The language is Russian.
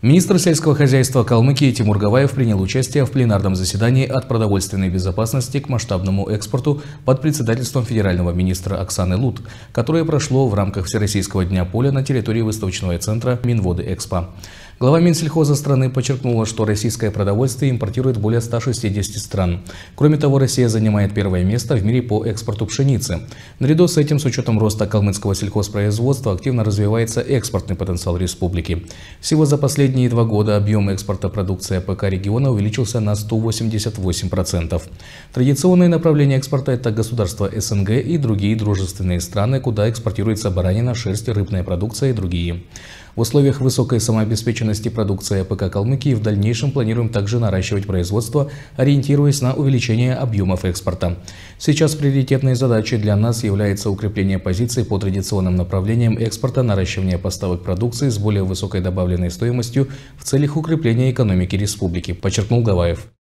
Министр сельского хозяйства Калмыкии Тимур Гаваев принял участие в пленарном заседании от продовольственной безопасности к масштабному экспорту под председательством федерального министра Оксаны Лут, которое прошло в рамках Всероссийского дня поля на территории выставочного центра Минводы Экспо. Глава Минсельхоза страны подчеркнула, что российское продовольствие импортирует более 160 стран. Кроме того, Россия занимает первое место в мире по экспорту пшеницы. Наряду с этим, с учетом роста калмыцкого сельхозпроизводства, активно развивается экспортный потенциал республики. Всего за последние два года объем экспорта продукции АПК региона увеличился на 188%. Традиционные направления экспорта – это государства СНГ и другие дружественные страны, куда экспортируется баранина, шерсть, рыбная продукция и другие. В условиях высокой самообеспеченности продукции АПК Калмыкии в дальнейшем планируем также наращивать производство, ориентируясь на увеличение объемов экспорта. Сейчас приоритетной задачей для нас является укрепление позиций по традиционным направлениям экспорта, наращивание поставок продукции с более высокой добавленной стоимостью в целях укрепления экономики республики, подчеркнул Гаваев.